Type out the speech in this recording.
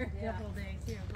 A Double day too.